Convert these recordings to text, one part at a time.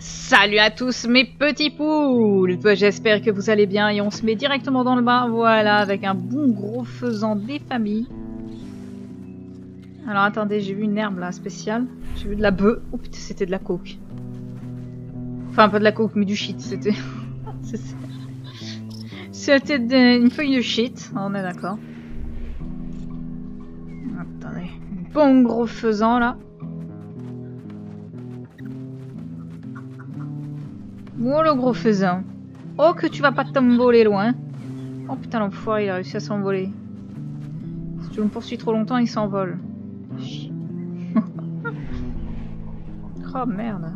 Salut à tous mes petits poules J'espère que vous allez bien et on se met directement dans le bain, voilà, avec un bon gros faisant des familles. Alors attendez, j'ai vu une herbe là, spéciale. J'ai vu de la bœuf. Oh c'était de la coke. Enfin, pas de la coke, mais du shit, c'était... c'était une feuille de shit, on est d'accord. Attendez, bon gros faisant là. Oh le gros faisan. Oh que tu vas pas t'envoler loin. Oh putain l'enfoiré il a réussi à s'envoler. Si tu me poursuis trop longtemps il s'envole. oh merde.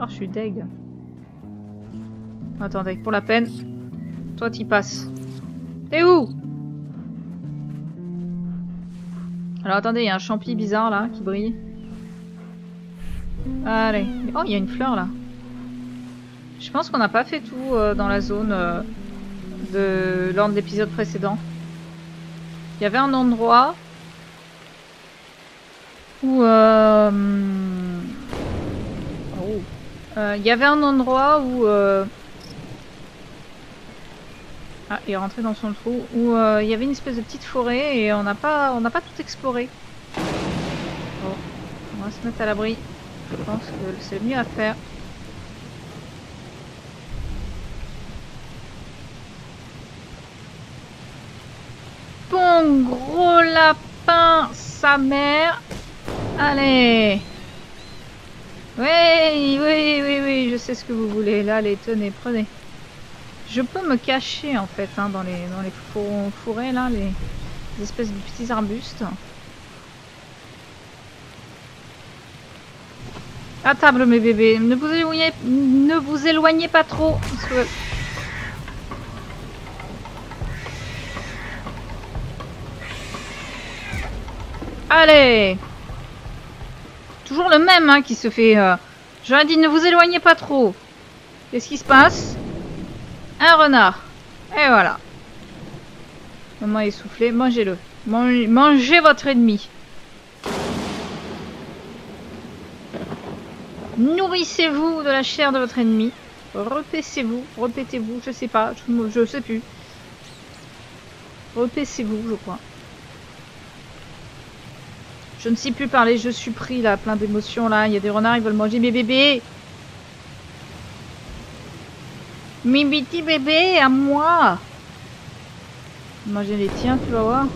Oh je suis deg. Attendez, pour la peine. Toi t'y passes. T'es où? Alors attendez, il y a un champi bizarre là qui brille. Allez. Oh, il y a une fleur là. Je pense qu'on n'a pas fait tout euh, dans la zone euh, de lors de l'épisode précédent. Il y avait un endroit où euh, oh, il y avait un endroit où ah, il est rentré dans son trou où il y avait une espèce de petite forêt et on n'a pas on n'a pas tout exploré. Bon, on va se mettre à l'abri. Je pense que c'est mieux à faire. Bon gros lapin, sa mère. Allez. Oui, oui, oui, oui, je sais ce que vous voulez. Là, les tenez, prenez. Je peux me cacher en fait hein, dans les dans les forêts là, les, espèces de petits arbustes. À table mes bébés, ne vous éloignez, pas trop. Allez Toujours le même qui se fait... Euh... Je dit, ne vous éloignez pas trop. Qu'est-ce qui se passe? Un renard. Et voilà. Maman essoufflé, mangez-le. Mangez, votre ennemi. Nourrissez-vous de la chair de votre ennemi. Repaissez-vous, répétez-vous, je sais pas, je, je sais plus. Repaissez-vous, je crois. Je ne sais plus parler, je suis pris là, plein d'émotions là. Il y a des renards, ils veulent manger mes bébés. Mes petits bébés, à moi. Manger les tiens, tu vas voir.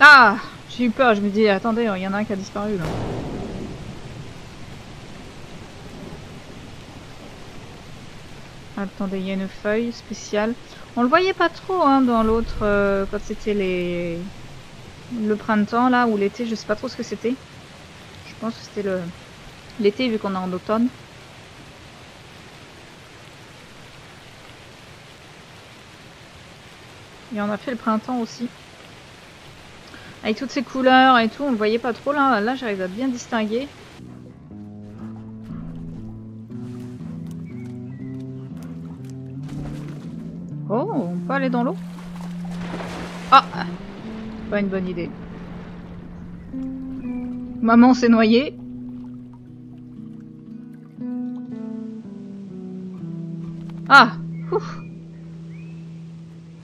Ah J'ai eu peur, je me dis, attendez, il y en a un qui a disparu là. Attendez, il y a une feuille spéciale. On le voyait pas trop hein, dans l'autre, euh, quand c'était les... le printemps là, ou l'été, je sais pas trop ce que c'était. Je pense que c'était le l'été vu qu'on est en automne. Et on a fait le printemps aussi. Avec toutes ces couleurs et tout, on le voyait pas trop là. Là, j'arrive à bien distinguer. Oh, on peut aller dans l'eau? Ah Pas une bonne idée. Maman s'est noyée. Ah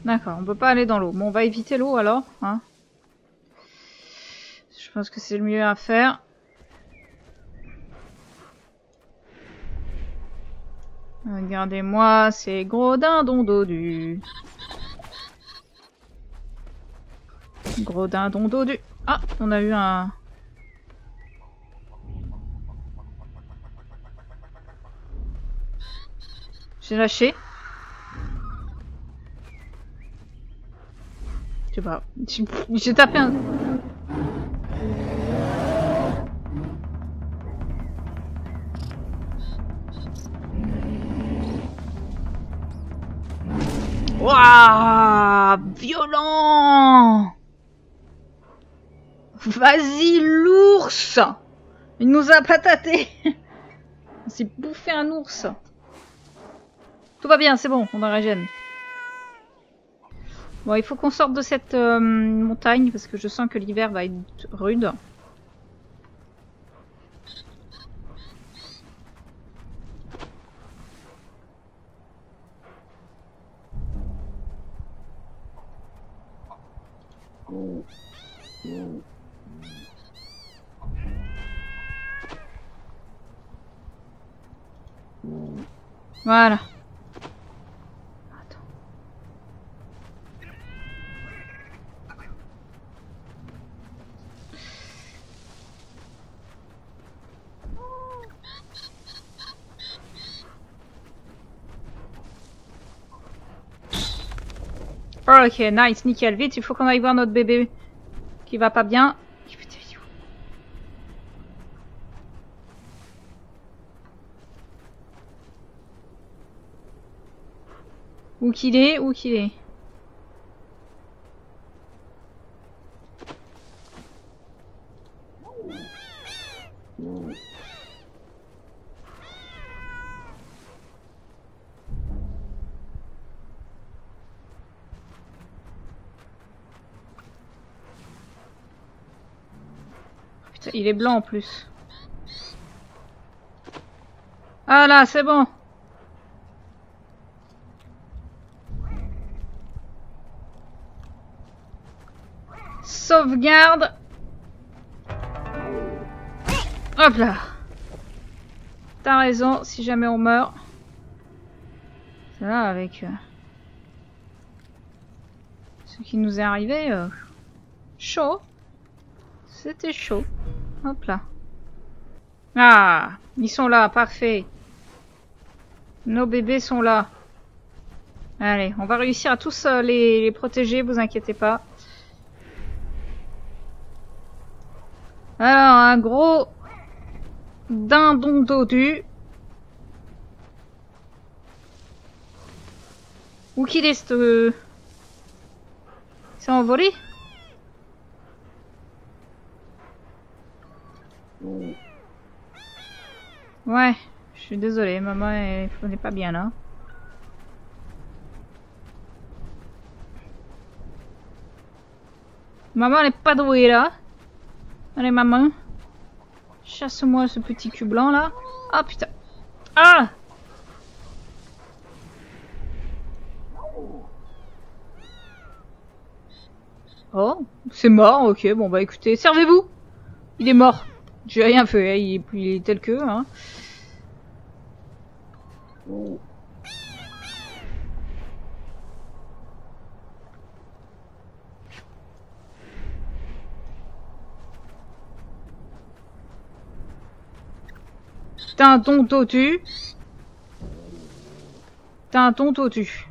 D'accord, on peut pas aller dans l'eau. Bon, on va éviter l'eau alors. Hein Je pense que c'est le mieux à faire. Regardez-moi ces gros dindons dodus. Gros dindons dodus. Ah, on a eu un... J'ai lâché. Je sais pas. J'ai tapé un... Waouh Violent Vas-y, l'ours Il nous a pataté On s'est bouffé un ours. Tout va bien, c'est bon, on a régène. Bon, il faut qu'on sorte de cette euh, montagne parce que je sens que l'hiver va être rude. Voilà. Ok, nice, nickel. Vite, il faut qu'on aille voir notre bébé qui va pas bien. Où qu'il est, où qu'il est. Putain, il est blanc en plus. Ah là, c'est bon. Sauvegarde. Hop là. T'as raison, si jamais on meurt. Va avec euh, ce qui nous est arrivé. Euh, chaud. C'était chaud. Hop là. Ah, ils sont là, parfait. Nos bébés sont là. Allez, on va réussir à tous euh, les protéger, vous inquiétez pas. Alors, un gros dindon dodu. Où qu'il est, ce... Il s'est envolé Ouais, je suis désolée, maman elle n'est pas bien là. Maman elle est pas douée là. Allez, maman. Chasse-moi ce petit cul blanc là. Ah putain. Ah Oh, c'est mort, ok, bon bah écoutez, servez-vous Il est mort. J'ai rien fait, hein. il, est, il est tel que, hein. T'as un ton totu. T'as un ton totu.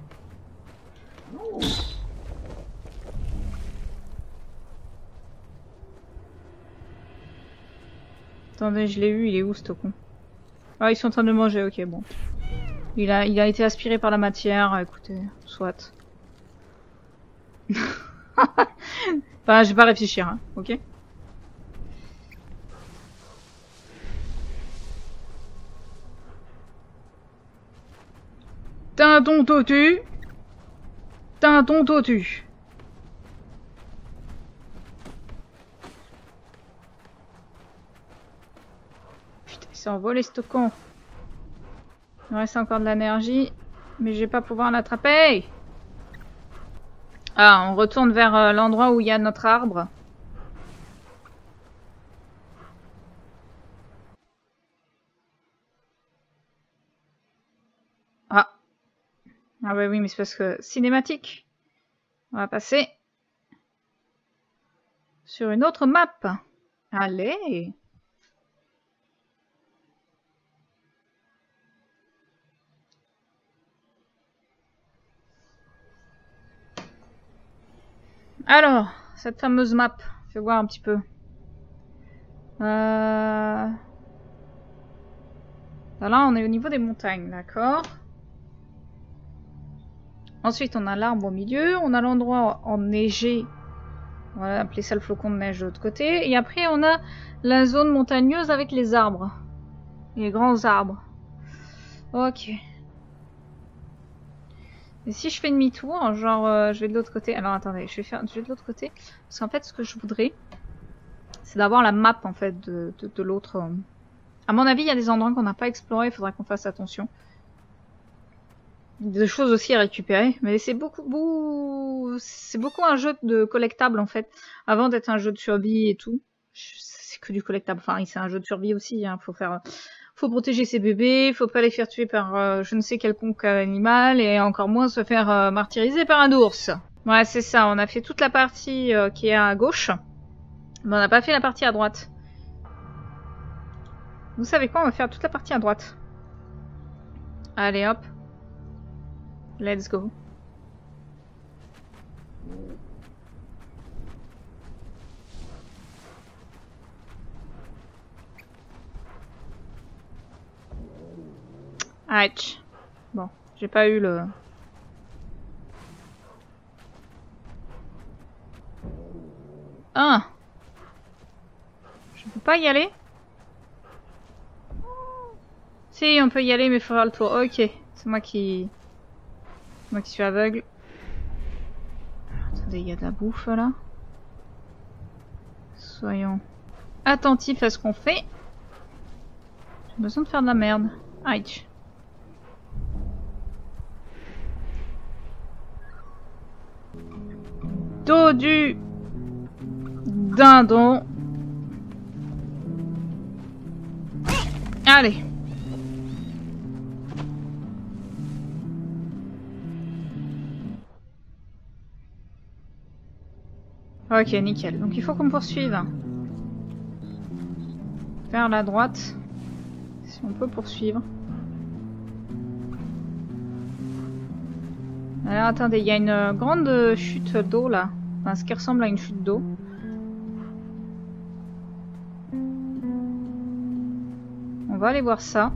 Attendez, je l'ai eu, il est où ce con Ah, ils sont en train de manger, ok, bon. Il a, il a été aspiré par la matière, écoutez, soit. enfin, je vais pas réfléchir, hein, ok? Tinton totu. Tinton totu. Putain, il s'est envolé ce con. Il reste encore de l'énergie. Mais je vais pas pouvoir l'attraper. Ah, on retourne vers euh, l'endroit où il y a notre arbre. Ah bah oui, mais c'est parce que cinématique. On va passer sur une autre map. Allez Alors, cette fameuse map, fais voir un petit peu. Euh... Là, on est au niveau des montagnes, d'accord? Ensuite, on a l'arbre au milieu, on a l'endroit enneigé On va appeler ça le flocon de neige de l'autre côté. Et après, on a la zone montagneuse avec les arbres. Les grands arbres. Ok. Et si je fais demi-tour, genre euh, je vais de l'autre côté. Alors attendez, je vais faire, je vais de l'autre côté. Parce qu'en fait, ce que je voudrais, c'est d'avoir la map en fait de, de, l'autre. euh. À mon avis, il y a des endroits qu'on n'a pas explorés. Il faudra qu'on fasse attention. Des choses aussi à récupérer, mais c'est beaucoup, beaucoup, c'est beaucoup un jeu de collectable en fait, avant d'être un jeu de survie et tout. C'est que du collectable. Enfin, c'est un jeu de survie aussi. Hein. Faut faire, faut protéger ses bébés, faut pas les faire tuer par euh, je ne sais quelconque animal et encore moins se faire euh, martyriser par un ours. Ouais, c'est ça. On a fait toute la partie euh, qui est à gauche, mais on n'a pas fait la partie à droite. Vous savez quoi? On va faire toute la partie à droite. Allez hop. Let's go. Ouch. Bon, j'ai pas eu le... Ah Je peux pas y aller? Si, on peut y aller, mais il faut le tour. Ok, c'est moi qui... Moi qui suis aveugle. Attendez, il y a de la bouffe là. Soyons attentifs à ce qu'on fait. J'ai besoin de faire de la merde. Aïe. Dos du dindon. Allez. Ok, nickel. Donc il faut qu'on poursuive. Vers la droite. Si on peut poursuivre. Alors attendez, il y a une euh, grande chute d'eau là. Enfin, ce qui ressemble à une chute d'eau. On va aller voir ça.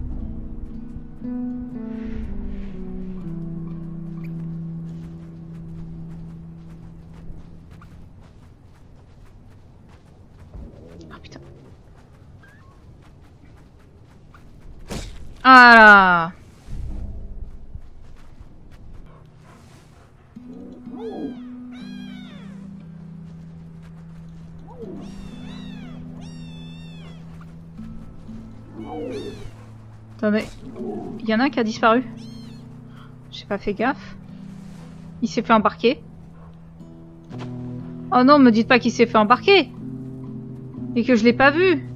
Ah là Attendez. Il y en a un qui a disparu. J'ai pas fait gaffe. Il s'est fait embarquer. Oh non, me dites pas qu'il s'est fait embarquer. Et que je l'ai pas vu.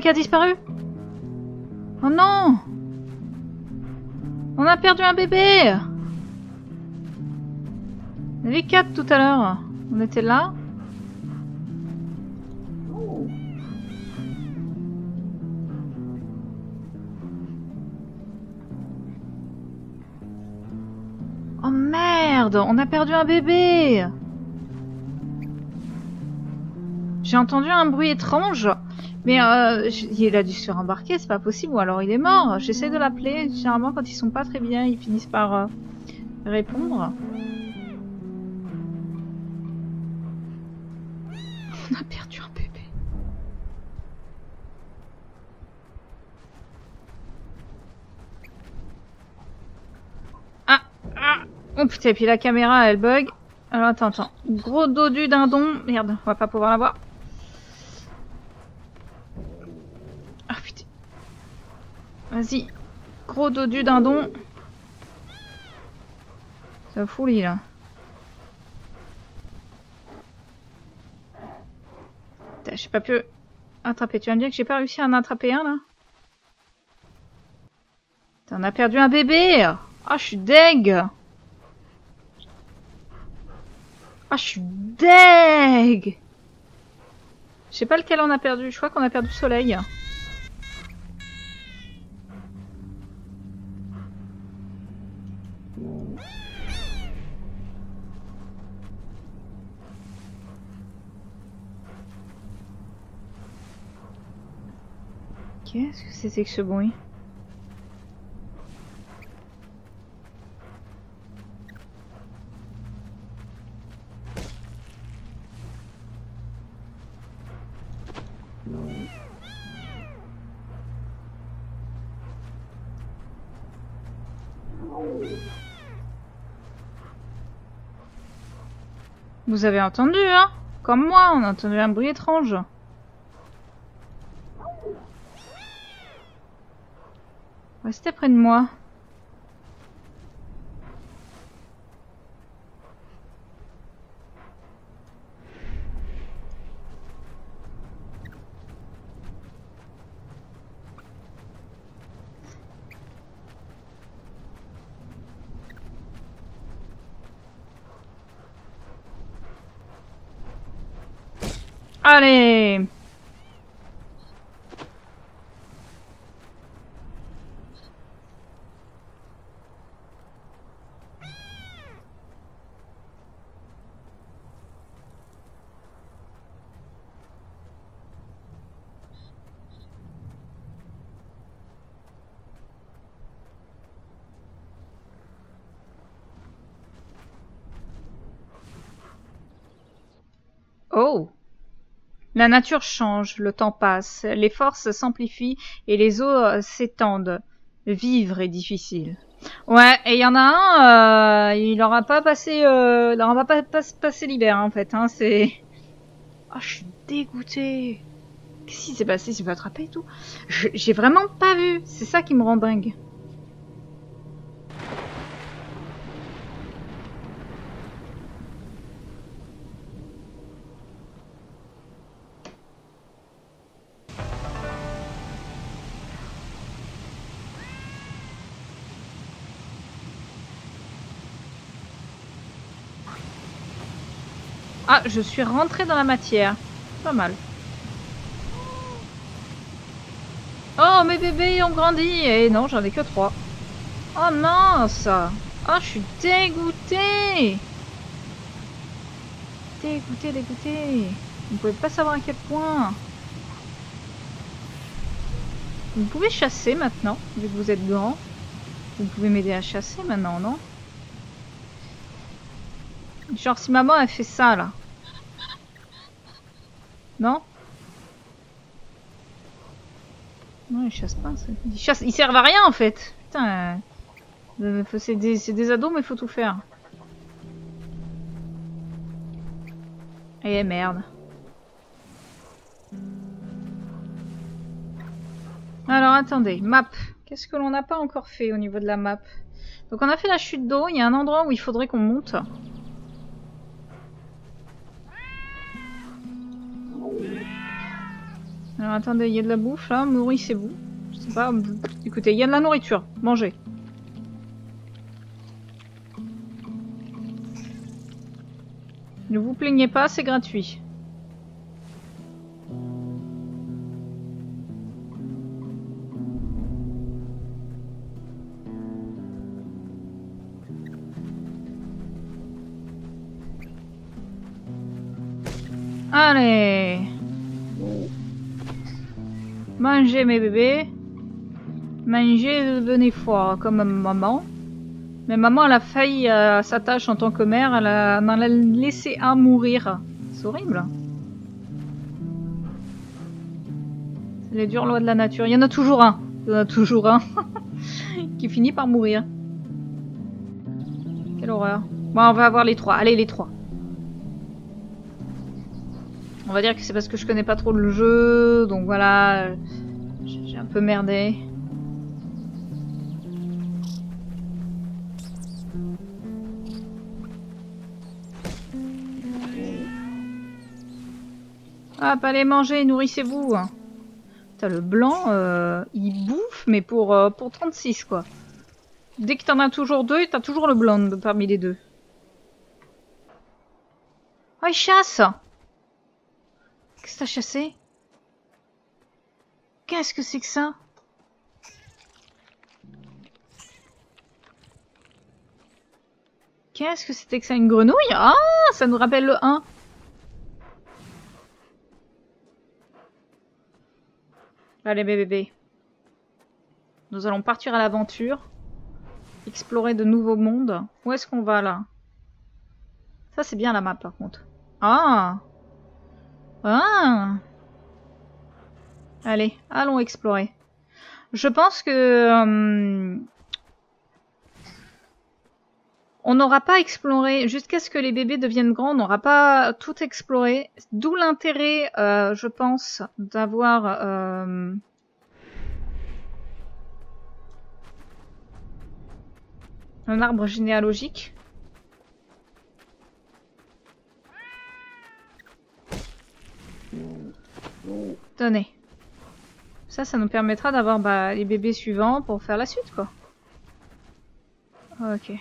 Qui a disparu. Oh non On a perdu un bébé Il quatre tout à l'heure. On était là. Oh merde On a perdu un bébé J'ai entendu un bruit étrange. Mais euh, il a dû se faire embarquer, c'est pas possible, ou alors il est mort. J'essaie de l'appeler. Généralement, quand ils sont pas très bien, ils finissent par euh, répondre. On a perdu un bébé. Ah, ah. Oh putain, et puis la caméra elle bug. Alors attends, attends. Gros dos du dindon. Merde, on va pas pouvoir la voir. Ah putain. Vas-y. Gros dos du dindon. Ça fout là. J'ai pas pu attraper. Tu vas me dire que j'ai pas réussi à en attraper un là? T'en as perdu un bébé? Ah, je suis deg Ah, je suis deg Je sais pas lequel on a perdu. Je crois qu'on a perdu Soleil. Qu'est-ce que c'était que ce bruit Vous avez entendu, hein? Comme moi, on a entendu un bruit étrange. Restez près de moi. Allez Oh La nature change, le temps passe, les forces s'amplifient et les eaux euh, s'étendent. Vivre est difficile. Ouais, et il y en a un, euh, il aura pas passé, euh, il pas, pas, passé l'hiver en fait. Hein, c'est. Oh, je suis dégoûtée. Qu'est-ce qui s'est passé? Il s'est fait attraper et tout. J'ai vraiment pas vu. C'est ça qui me rend dingue. Je suis rentrée dans la matière. Pas mal. Oh, mes bébés ont grandi Et non, j'en ai que trois. Oh mince Oh, je suis dégoûtée Dégoûtée, dégoûtée Vous ne pouvez pas savoir à quel point. Vous pouvez chasser maintenant, vu que vous êtes grand. Vous pouvez m'aider à chasser maintenant, non? Genre si maman a fait ça là. Non Non, ils chassent pas. Ils, chassent... ils servent à rien en fait. Putain. Euh, c'est des... des, ados mais il faut tout faire. Eh merde. Alors attendez, map. Qu'est-ce que l'on n'a pas encore fait au niveau de la map? Donc on a fait la chute d'eau, il y a un endroit où il faudrait qu'on monte. Alors attendez, il y a de la bouffe là, nourrissez-vous. Je sais pas, écoutez, il y a de la nourriture, mangez. Ne vous plaignez pas, c'est gratuit. Allez Mangez mes bébés. Mangez, venez fort, comme maman. Mais maman, elle a failli à sa tâche en tant que mère. Elle, a, a laissé un mourir. C'est horrible. C'est les dures lois de la nature. Il y en a toujours un. Il y en a toujours un. qui finit par mourir. Quelle horreur. Bon, on va avoir les trois. Allez, les trois. On va dire que c'est parce que je connais pas trop le jeu, donc voilà, j'ai un peu merdé. Hop, allez manger, nourrissez-vous. T'as le blanc, euh, il bouffe, mais pour, euh, pour 36 quoi. Dès que t'en as toujours deux, t'as toujours le blanc parmi les deux. Oh, il chasse Qu'est-ce que t'as chassé Qu'est-ce que c'est que ça? Qu'est-ce que c'était que ça Une grenouille? Ah Ça nous rappelle le 1 Allez bébé. Nous allons partir à l'aventure. Explorer de nouveaux mondes. Où est-ce qu'on va là? Ça c'est bien la map par contre. Ah Ah Allez, allons explorer. Je pense que... euh, on n'aura pas exploré, jusqu'à ce que les bébés deviennent grands, on n'aura pas tout exploré. D'où l'intérêt, euh, je pense, d'avoir... euh, un arbre généalogique. Tenez. Ça, ça nous permettra d'avoir bah, les bébés suivants pour faire la suite, quoi. Ok.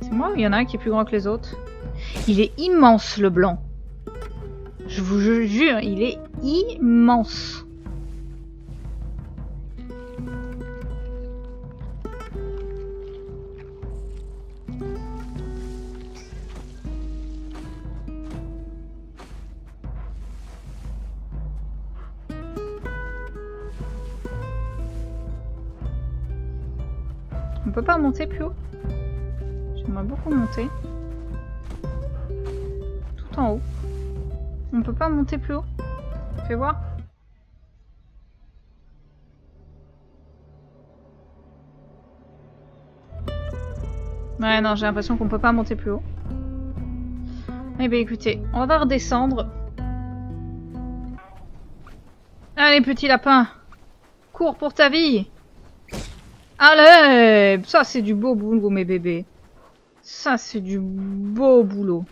C'est moi ou il y en a un qui est plus grand que les autres? Il est immense le blanc. Je vous jure, il est immense. On peut pas monter plus haut? J'aimerais beaucoup monter. Tout en haut. On peut pas monter plus haut? Fais voir. Ouais, non, j'ai l'impression qu'on peut pas monter plus haut. Eh bien, écoutez, on va redescendre. Allez, petit lapin. Cours pour ta vie. Allez Ça, c'est du beau boulot, mes bébés. Ça, c'est du beau boulot.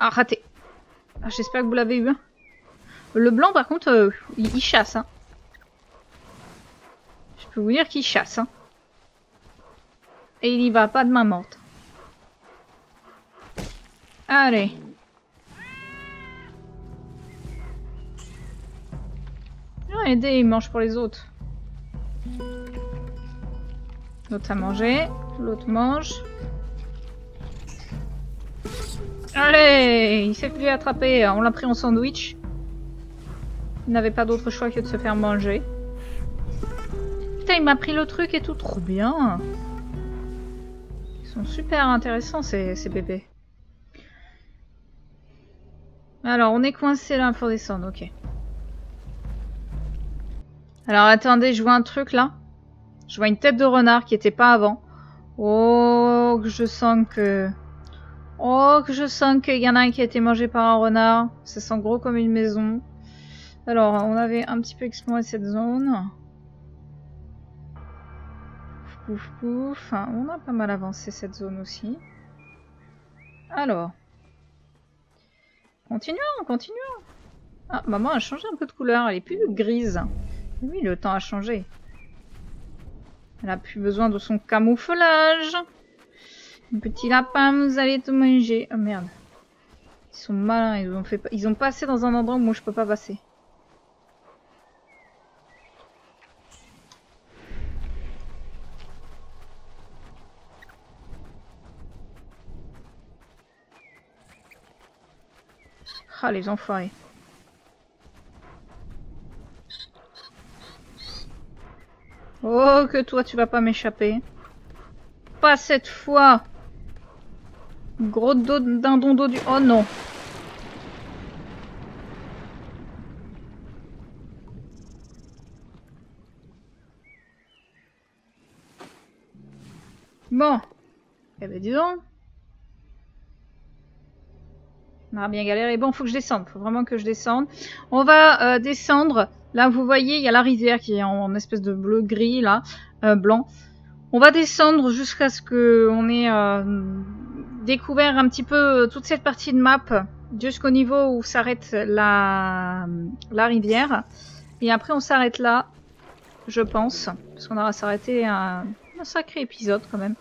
Ah, raté. Ah, J'espère que vous l'avez eu. hein. Le blanc, par contre, euh, il, chasse. Hein. Je peux vous dire qu'il chasse. Hein. Et il y va pas de main morte. Allez. Ah, aidez, il mange pour les autres. L'autre a mangé. L'autre mange. Allez Il s'est fait attraper. On l'a pris en sandwich. Il n'avait pas d'autre choix que de se faire manger. Putain, il m'a pris le truc et tout. Trop bien Ils sont super intéressants, ces, ces bébés. Alors, on est coincé là, faut descendre. Ok. Alors, attendez, je vois un truc là. Je vois une tête de renard qui était pas avant. Oh, que je sens que... Oh, que je sens qu'il y en a un qui a été mangé par un renard. Ça sent gros comme une maison. Alors, on avait un petit peu exploré cette zone. Pouf, pouf. On a pas mal avancé cette zone aussi. Alors. Continuons, continuons. Ah, maman a changé un peu de couleur. Elle est plus grise. Oui, le temps a changé. Elle a plus besoin de son camouflage. Petit lapin, vous allez tout manger. Oh merde. Ils sont malins, ils ont, fait... ils ont passé dans un endroit où moi je peux pas passer. Ah les enfoirés. Oh que toi tu vas pas m'échapper. Pas cette fois. Gros dos d'un dondo du... Oh non. Bon. Eh ben dis donc. On a bien galéré. Bon, faut que je descende. Faut vraiment que je descende. On va euh, descendre. Là, vous voyez, il y a la rivière qui est en, espèce de bleu-gris, là, euh, blanc. On va descendre jusqu'à ce que on ait euh, découvert un petit peu toute cette partie de map jusqu'au niveau où s'arrête la, rivière. Et après, on s'arrête là, je pense. Parce qu'on aura s'arrêter un, un sacré épisode quand même.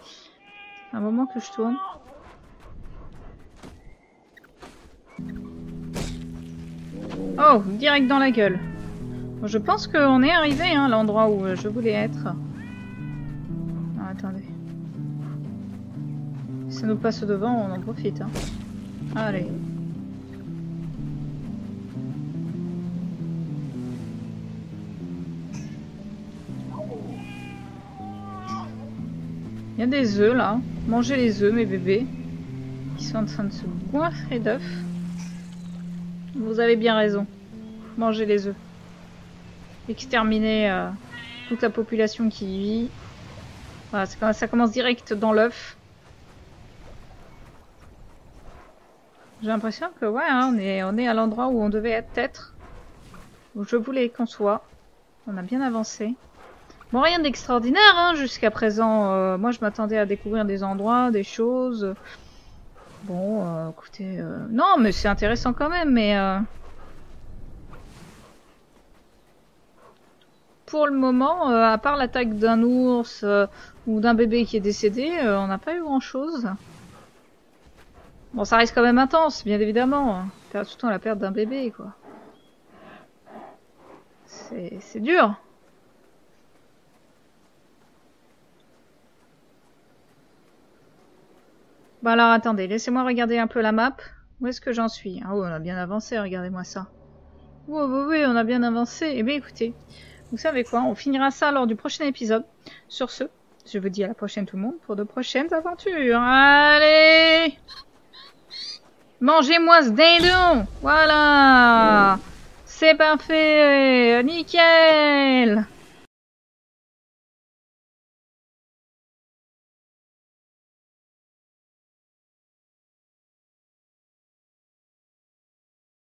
Un moment que je tourne. Oh, direct dans la gueule. Je pense qu'on est arrivé hein, à l'endroit où euh, je voulais être. attendez. Si ça nous passe devant, on en profite. Hein. Allez. Il y a des œufs là. Mangez les œufs, mes bébés. Qui sont en train de se goinfrer d'œufs. Vous avez bien raison. Mangez les œufs. Exterminer euh, toute la population qui y vit. Voilà, ça, ça commence direct dans l'œuf. J'ai l'impression que ouais, hein, on, est, on est à l'endroit où on devait être. Où je voulais qu'on soit. On a bien avancé. Bon, rien d'extraordinaire hein, jusqu'à présent. Euh, moi, je m'attendais à découvrir des endroits, des choses. Bon, euh, écoutez... euh, Non, mais c'est intéressant quand même, mais... euh, Pour le moment, euh, à part l'attaque d'un ours euh, ou d'un bébé qui est décédé, on n'a pas eu grand-chose. Bon, ça reste quand même intense, bien évidemment. Perdre tout le temps la perte d'un bébé, quoi. C'est dur. Bon alors attendez, laissez-moi regarder un peu la map. Où est-ce que j'en suis? Oui, on a bien avancé, regardez-moi ça. Oui, oui, oui, on a bien avancé. Eh bien écoutez, vous savez quoi? On finira ça lors du prochain épisode. Sur ce, je vous dis à la prochaine tout le monde pour de prochaines aventures. Allez Mangez-moi ce dindon Voilà C'est parfait Nickel